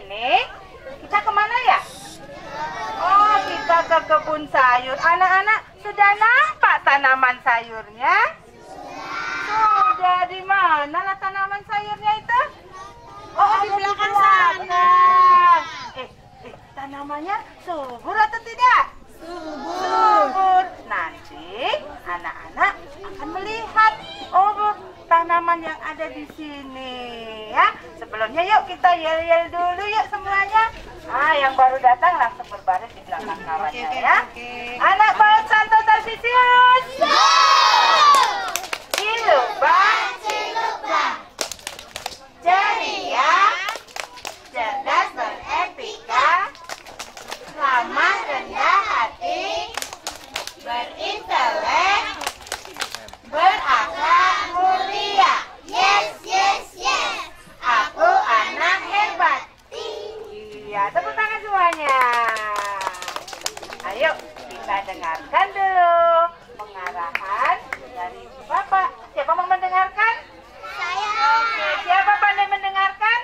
ini kita ke mana ya? Oh, kita ke kebun sayur. Anak-anak sudah nampak tanaman sayurnya? Sudah di mana lah tanaman sayurnya itu? Oh, di belakang sana. Eh, eh, tanamannya subur atau tidak? Subur. Nanti anak-anak akan melihat oh tanaman yang ada di sini ya. Sebelumnya yuk kita yel-yel dulu yuk semuanya. Ah, yang baru datang langsung berbaris di belakang kawannya ya. Anak Tarsisius. Cilubang, ceria, cerdas beretika, ramah rendah hati, berintelek, berakhlak mulia. Yes, yes, yes. Aku anak hebat. Iya, tepuk tangan semuanya. Ayo kita dengarkan dulu pengarahan dari Bapak. Siapa mau mendengarkan? Oke, siapa pandai mendengarkan?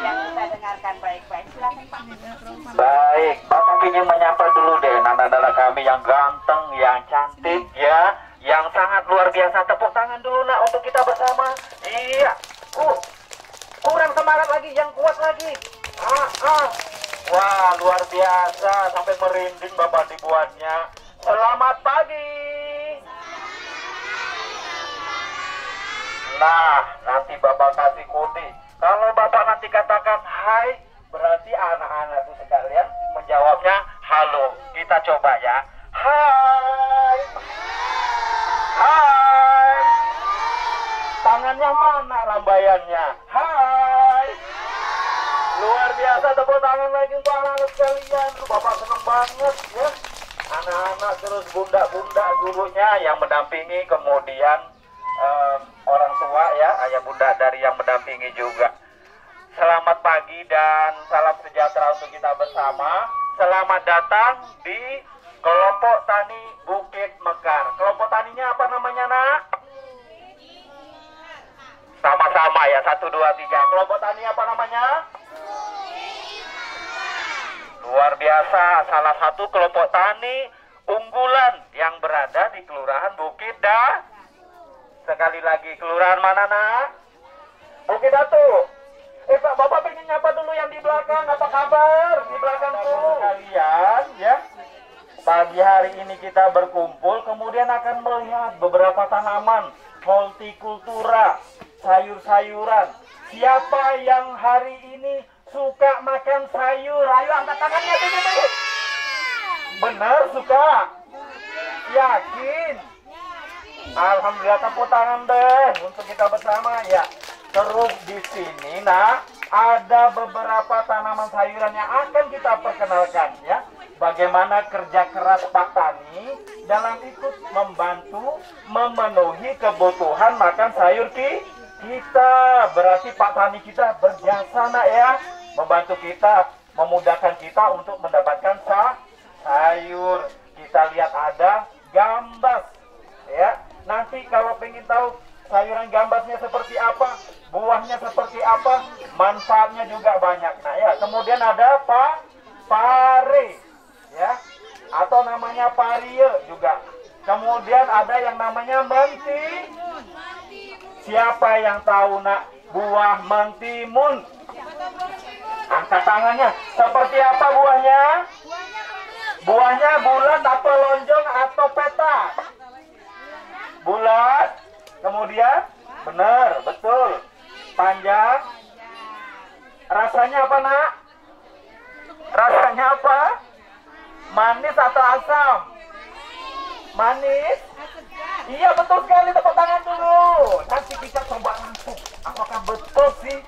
Yang kita dengarkan baik-baik. Silakan Pak. Baik, Ingin menyapa dulu deh anak-anak kami yang ganteng, yang cantik ya, yang sangat luar biasa. Tepuk tangan dulu nak untuk kita bersama. Iya, uh, kurang semangat lagi, yang kuat lagi. Ah, ah. Wah, luar biasa, sampai merinding Bapak dibuatnya. Selamat pagi. Nah, nanti Bapak kasih kode. Kalau Bapak nanti katakan hai, Kita coba ya. Hai. Hai. Tangannya mana rambayannya? Hai. Luar biasa tepuk tangan lagi untuk anak-anak sekalian. Bapak senang banget ya. Anak-anak terus bunda-bunda gurunya yang mendampingi kemudian em, orang tua ya, ayah bunda dari yang mendampingi juga. Selamat pagi dan salam sejahtera untuk kita bersama. Selamat datang di kelompok tani Bukit Mekar. Kelompok taninya apa namanya nak? Sama-sama ya, satu dua tiga. Kelompok tani apa namanya? Luar biasa, salah satu kelompok tani unggulan yang berada di Kelurahan Bukit Da. Sekali lagi, Kelurahan mana nak? Bukit Datu. Eh Pak, Bapak pengen nyapa dulu yang di belakang, apa kabar? Di belakang tuh. Kalian ya. Pagi hari ini kita berkumpul, kemudian akan melihat beberapa tanaman hortikultura, sayur-sayuran. Siapa yang hari ini suka makan sayur? Ayo angkat tangannya tuh, tuh. Benar suka? Yakin? Alhamdulillah tepuk tangan deh untuk kita bersama ya. Terus di sini nah ada beberapa tanaman sayuran yang akan kita perkenalkan ya. Bagaimana kerja keras Pak Tani dalam ikut membantu memenuhi kebutuhan makan sayur ki kita. Berarti Pak Tani kita berjasa nak ya membantu kita memudahkan kita untuk mendapatkan sa sayur. Kita lihat ada gambas ya. Nanti kalau pengen tahu sayuran gambasnya seperti apa, buahnya seperti apa, manfaatnya juga banyak. Nah ya, kemudian ada pa pare ya atau namanya parie juga. Kemudian ada yang namanya menti. Siapa yang tahu nak buah mentimun? Angkat tangannya. Seperti apa buahnya? Buahnya bulat atau lonjong atau petak? Bulat. Kemudian benar, betul. Panjang. Rasanya apa, Nak? Rasanya apa? Manis atau asam? Manis? Iya betul sekali tepuk tangan dulu. Nanti kita coba langsung. Apakah betul sih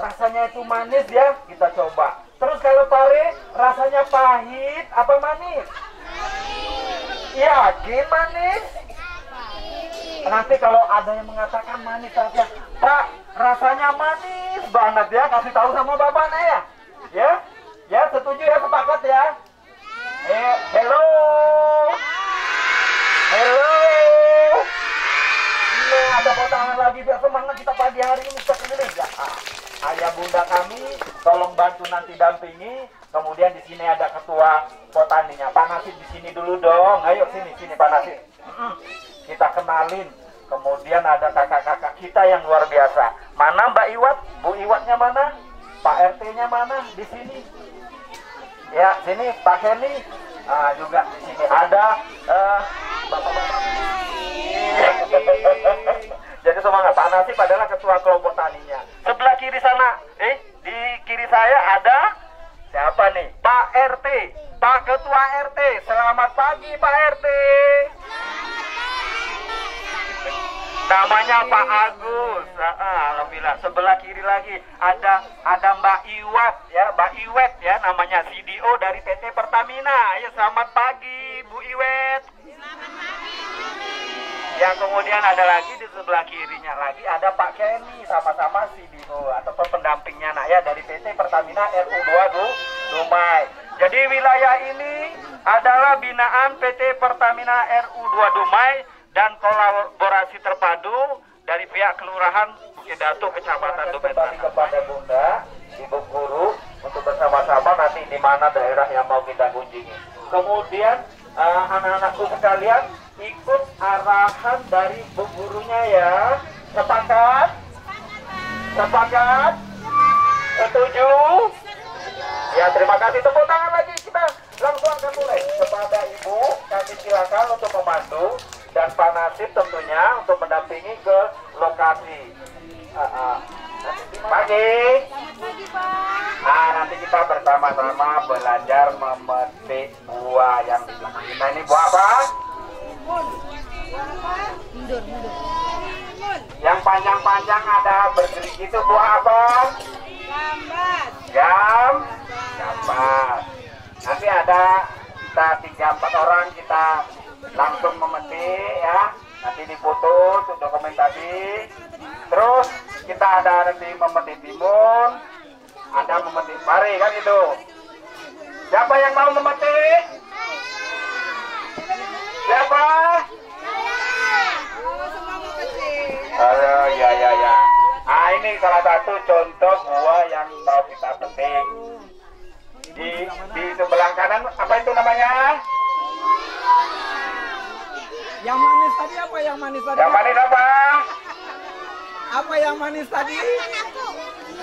rasanya itu manis ya? Kita coba. Terus kalau pare rasanya pahit apa manis? Yakin manis? Nanti kalau ada yang mengatakan manis saja, Pak, rasanya manis banget ya. Kasih tahu sama bapaknya ya. Ya, ya setuju ya sepakat ya. Eh, hello. Hello. Nah, ada potongan lagi biar semangat kita pagi hari ini kita keliling ya. Ah. ayah bunda kami tolong bantu nanti dampingi. Kemudian di sini ada ketua potaninya. Pak Nasib di sini dulu dong. Ayo sini sini Pak Nasib. Kita kenalin. Kemudian ada kakak-kakak kita yang luar biasa. Mana Mbak Iwat? Bu Iwatnya mana? Pak RT-nya mana? Di sini. Ya, sini Pak Kenny. Ah, juga di sini ada bapak-bapak. Jadi semangat Pak Nasib adalah ketua kelompok taninya. Sebelah kiri sana, eh di kiri saya ada siapa nih? Pak RT, Pak Ketua RT. Selamat pagi Pak RT. Namanya Pak Agus. Ah, ah, Alhamdulillah. Sebelah kiri lagi ada ada Mbak Iwat ya, Mbak Iwet ya namanya CDO dari PT Pertamina. Ya selamat pagi Bu Iwet. Yang kemudian ada lagi di sebelah kirinya lagi ada Pak Kenny sama-sama CDO atau pendampingnya nak ya dari PT Pertamina RU2 Du- Dumai. Jadi wilayah ini adalah binaan PT Pertamina RU2 Dumai dan kolaborasi terpadu dari pihak Kelurahan Bukit Datu Kecamatan. Kembali kepada Bunda, Ibu Guru untuk bersama-sama nanti di mana daerah yang mau kita kunjungi. Kemudian eh, anak-anakku sekalian ikut arahan dari bu gurunya ya. Sepakat? Sepakat? Setuju? Ya terima kasih tepuk tangan lagi kita langsung akan mulai kepada ibu kami silakan untuk membantu dan Pak Nasib tentunya untuk mendampingi ke lokasi. Ah, ah. Pagi. Ah, nanti kita bersama-sama belajar memetik buah yang di belakang kita ini buah apa? Yang panjang-panjang ada bergerigi itu buah apa? Jam, gambar. Nanti ada kita tiga empat orang kita langsung memetik ya. Nanti difoto untuk dokumentasi. Terus kita ada nanti memetik timun, ada memetik pari kan itu. Siapa yang mau memetik? Siapa? Oh ya ya ya. Ah ini salah satu contoh buah yang mau kita petik. Di di sebelah kanan apa itu namanya? Yang manis tadi apa yang manis tadi? Yang manis apa? Apa yang manis tadi?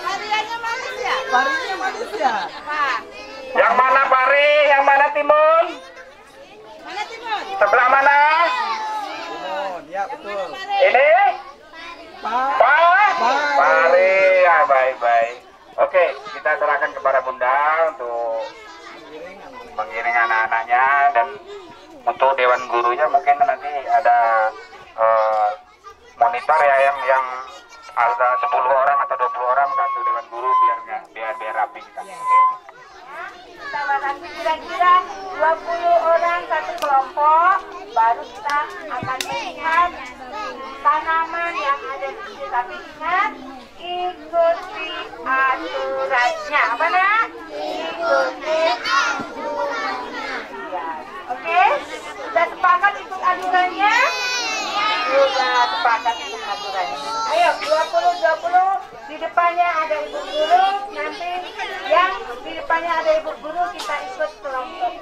Hariannya manis ya? Parinya manis ya? Pak, Yang mana pari? Yang mana timun? mana Timur? Sebelah mana? Timun, ya betul. Ini? Pak, Pak? Pari. Pari. Ya baik baik. Oke, kita serahkan kepada Bunda untuk mengiring anak-anaknya dan untuk dewan gurunya mungkin nanti ada eh, monitor ya yang yang ada 10 orang atau 20 orang satu dewan guru biar biar biar rapi kita. Kita batasi kira-kira 20 orang satu kelompok, baru kita akan melihat tanaman yang ada di sini. Tapi ingat, ikuti aturannya. Apa nak? Ikuti Oke, sudah sepakat ikut aturannya? Sudah sepakat ikut aturannya. Ayo, 20-20 di depannya ada ibu guru, nanti yang di depannya ada ibu guru kita ikut kelompok.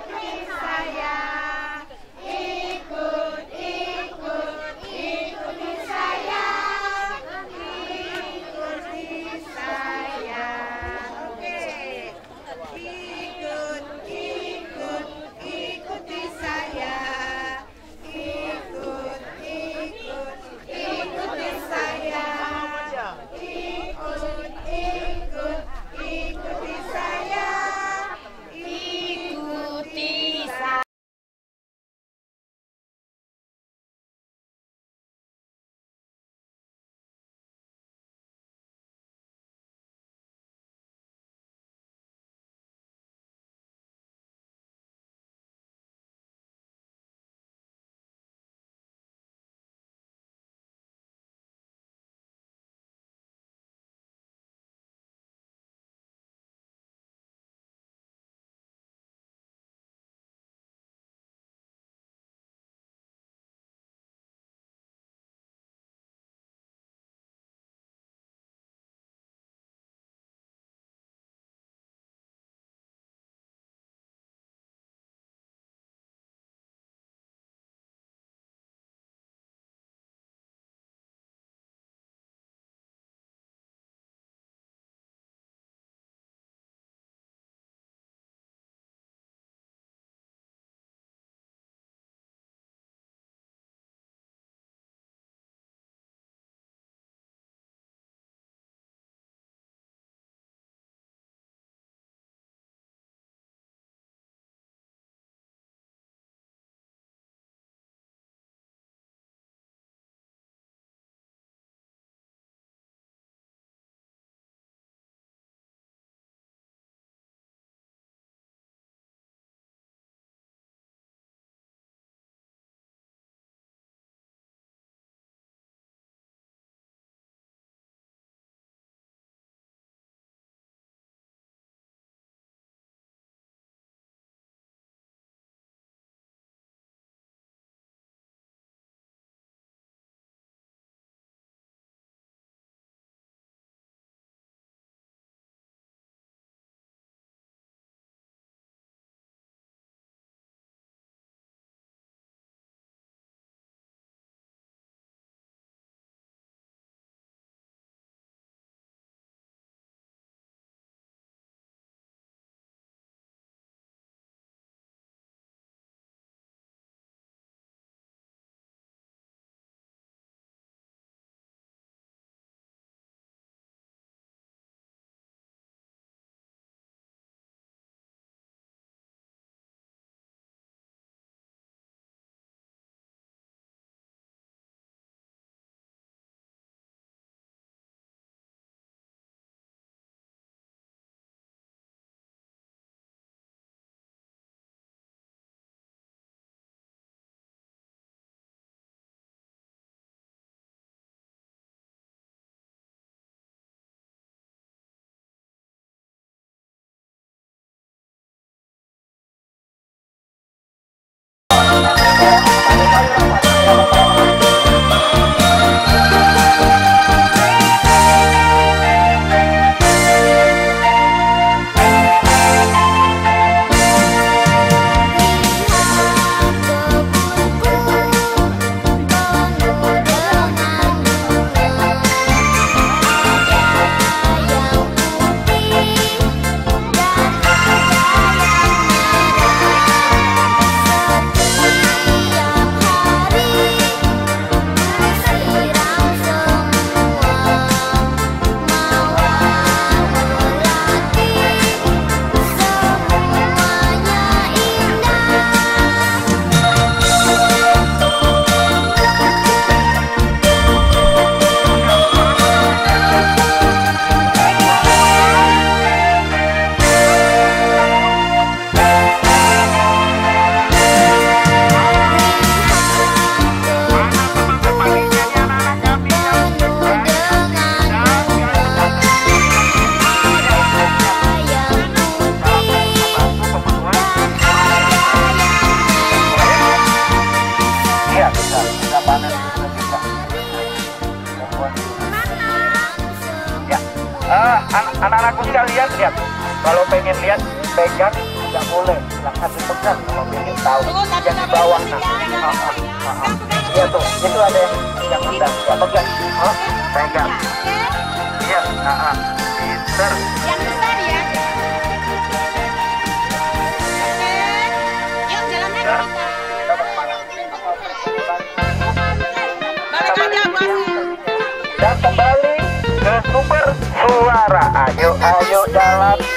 anak-anakku sekalian lihat kalau pengen lihat pegang nggak boleh silahkan dipegang kalau pengen tahu yang di bawah nah ah, ah, iya tuh itu ada yang yang rendah ya pegang oh pegang iya ah, ah. pinter yang besar juara ayo ayo dalam.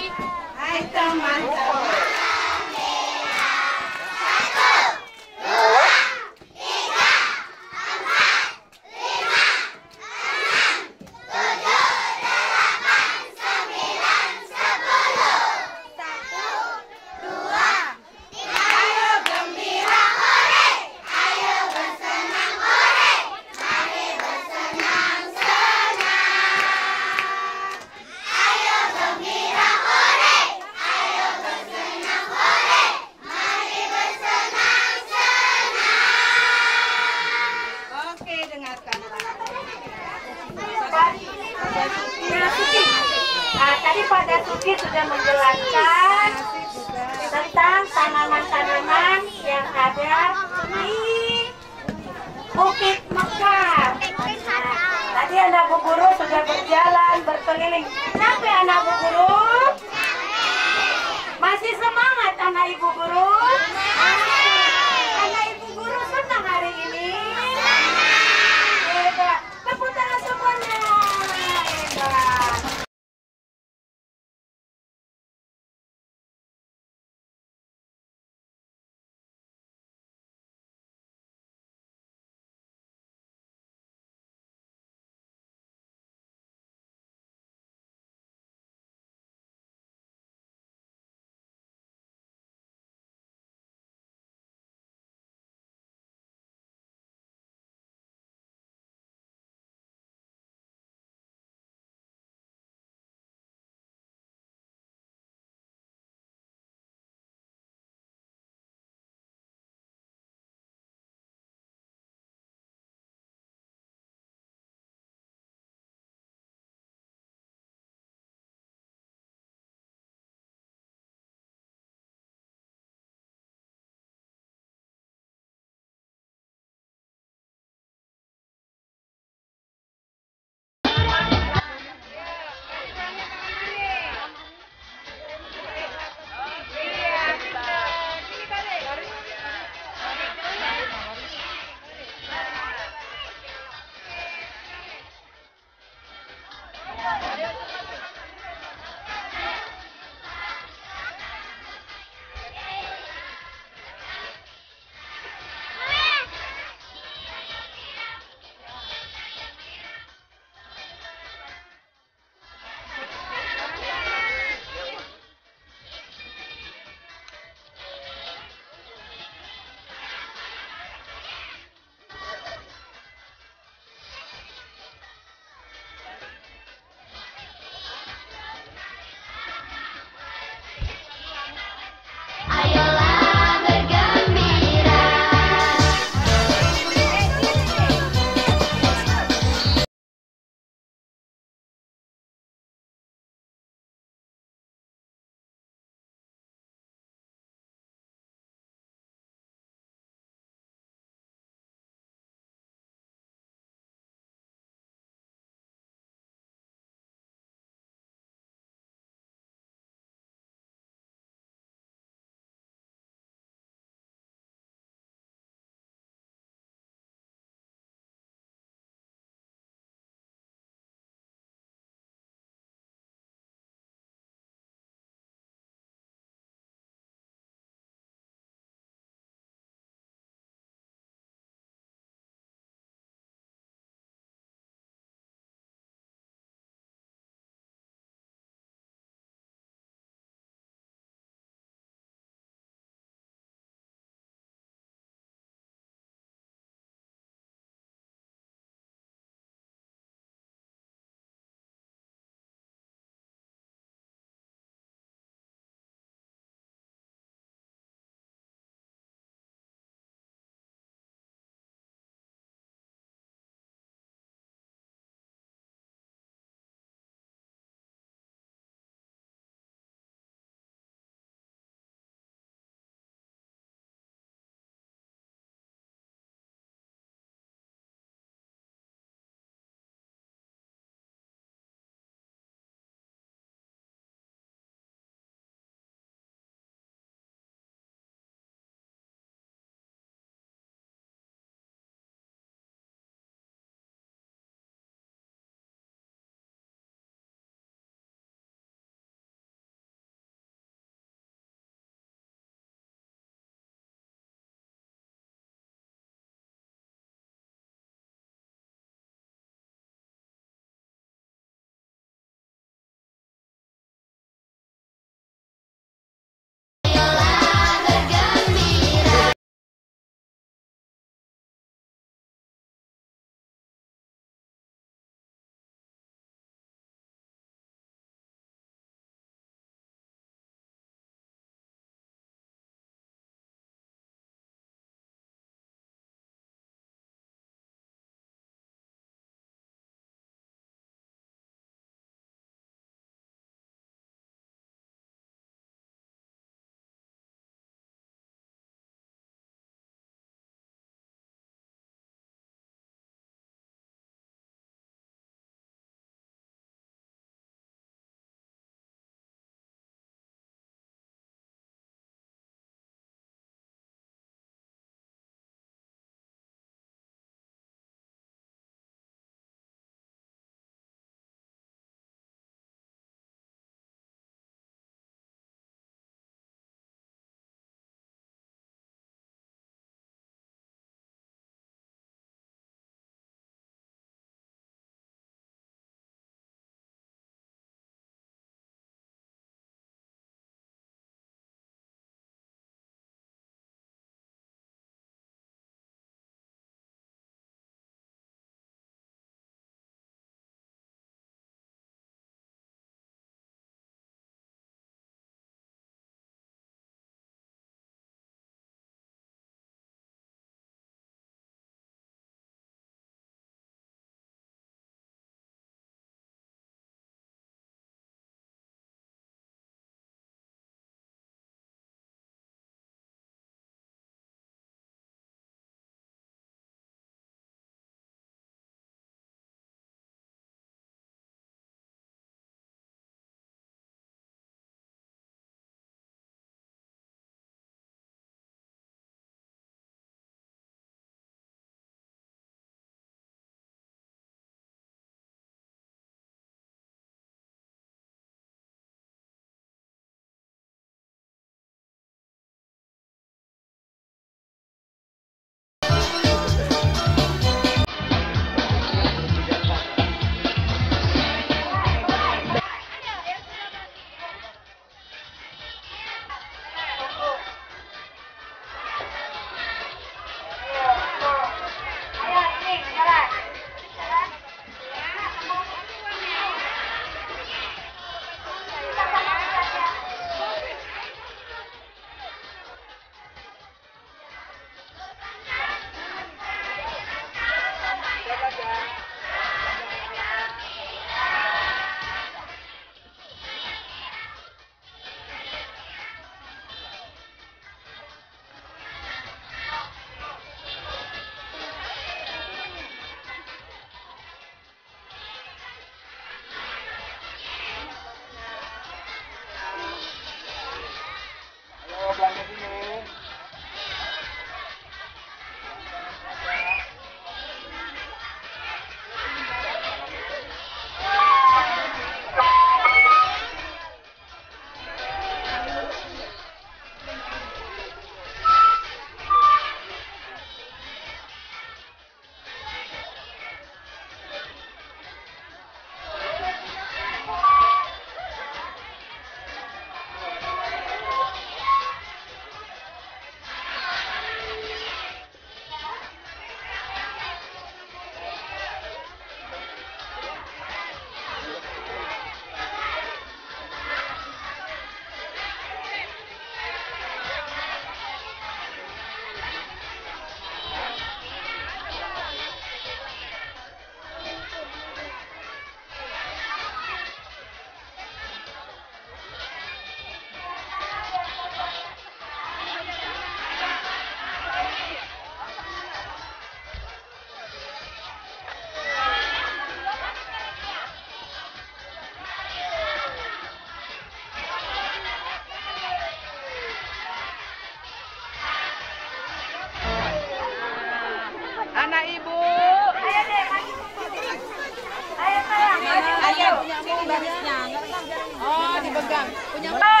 pegang. Punya Halo.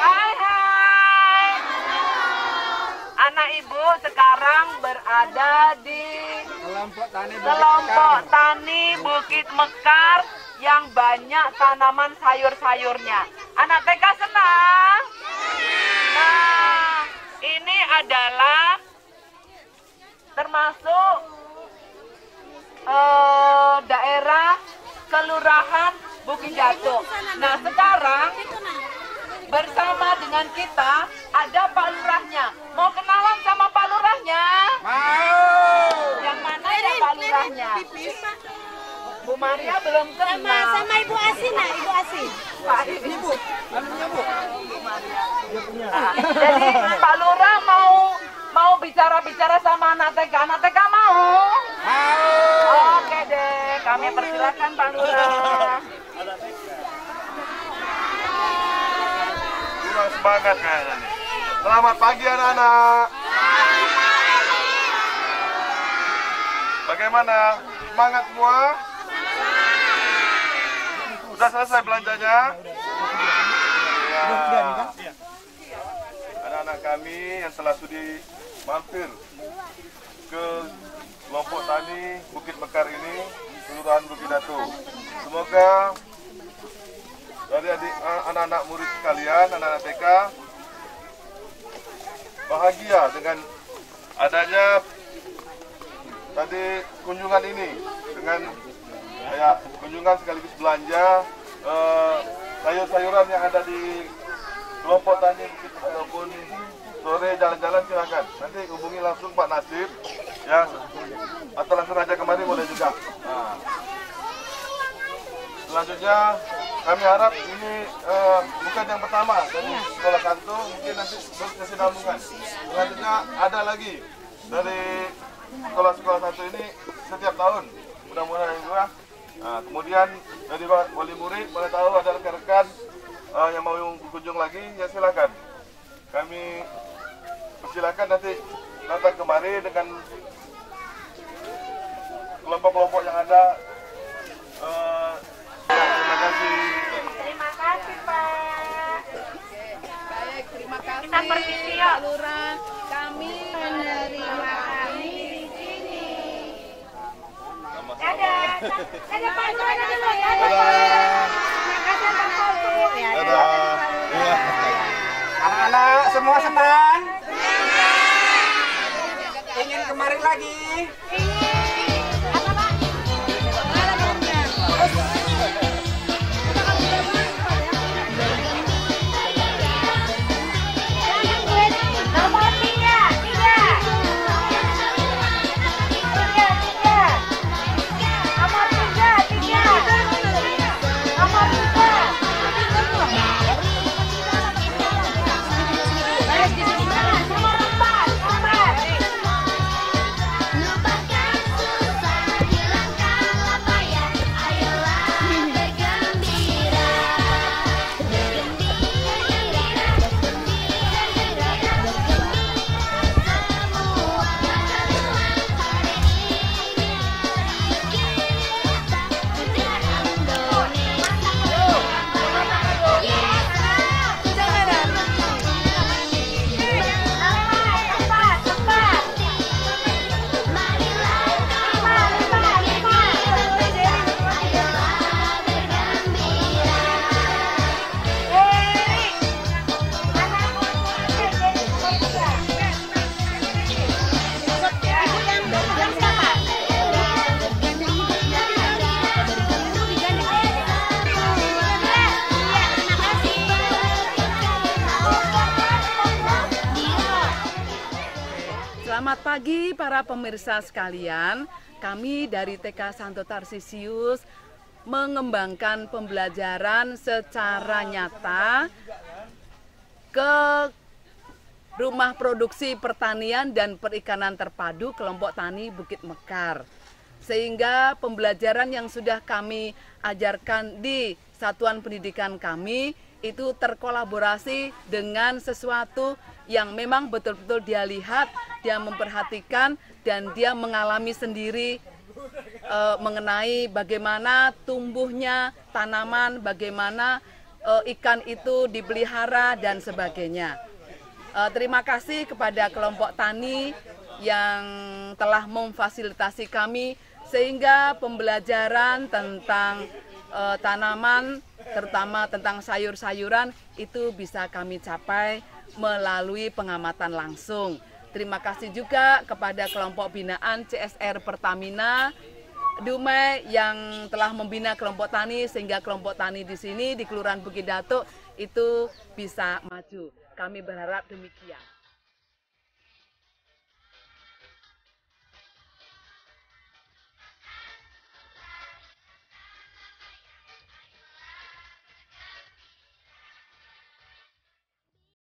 Hai hai. Anak ibu sekarang berada di kelompok tani Bukit, kelompok Tani Bukit Mekar yang banyak tanaman sayur-sayurnya. Anak TK senang? Nah, ini adalah termasuk uh, daerah kelurahan Bukit Jatuh. Nah, sekarang bersama dengan kita ada Pak Lurahnya. Mau kenalan sama Pak Lurahnya? Mau. Yang mana ya Pak Lurahnya? Bu Maria belum kenal. Sama Ibu Asin nah, Ibu Asin. Pak Ibu. Anunya bu. Jadi Pak Lurah mau mau bicara-bicara sama anak TK. Anak TK mau? Mau. Oke deh, kami persilakan Pak Lurah. Kurang semangat kayaknya nih. Selamat pagi anak-anak. Bagaimana? Semangat semua? Sudah selesai belanjanya? Ya. Anak-anak kami yang telah sudi mampir ke kelompok tani Bukit Mekar ini, Kelurahan Bukit Datu. Semoga dari anak-anak murid sekalian, anak-anak TK bahagia dengan adanya tadi kunjungan ini dengan kayak kunjungan sekaligus belanja eh, sayur-sayuran yang ada di kelompok tani ataupun sore jalan-jalan silakan. Nanti hubungi langsung Pak Nasib ya. Atau langsung aja kemari boleh juga. Nah. Selanjutnya kami harap ini eh, bukan yang pertama dari sekolah kanto, mungkin nanti berkesinambungan. Selanjutnya ada lagi dari sekolah-sekolah satu ini setiap tahun. Mudah-mudahan juga. Nah, kemudian dari wali murid boleh tahu ada rekan-rekan eh, yang mau berkunjung lagi, ya silakan. Kami persilakan nanti datang kemari dengan kelompok-kelompok yang ada. Terima kasih. Terima kasih Pak. Baik, terima kasih. Kita permisi yuk. Pak Lurah. Kami menerima kami di sini. Dadah. Dadah Pak Lurah dulu. Dadah. Dadah. Makasih Pak Lurah. Dadah. Iya. Anak-anak semua senang? Ingin kemarin lagi? Nomor pemirsa sekalian. Kami dari TK Santo Tarsisius mengembangkan pembelajaran secara nyata ke Rumah Produksi Pertanian dan Perikanan Terpadu Kelompok Tani Bukit Mekar. Sehingga pembelajaran yang sudah kami ajarkan di satuan pendidikan kami itu terkolaborasi dengan sesuatu yang memang betul-betul dia lihat, dia memperhatikan dan dia mengalami sendiri eh, mengenai bagaimana tumbuhnya tanaman, bagaimana eh, ikan itu dipelihara dan sebagainya. Eh, terima kasih kepada kelompok tani yang telah memfasilitasi kami sehingga pembelajaran tentang eh, tanaman terutama tentang sayur-sayuran itu bisa kami capai melalui pengamatan langsung. Terima kasih juga kepada kelompok binaan CSR Pertamina Dumai yang telah membina kelompok tani sehingga kelompok tani di sini di Kelurahan Bukit Datuk itu bisa maju. Kami berharap demikian.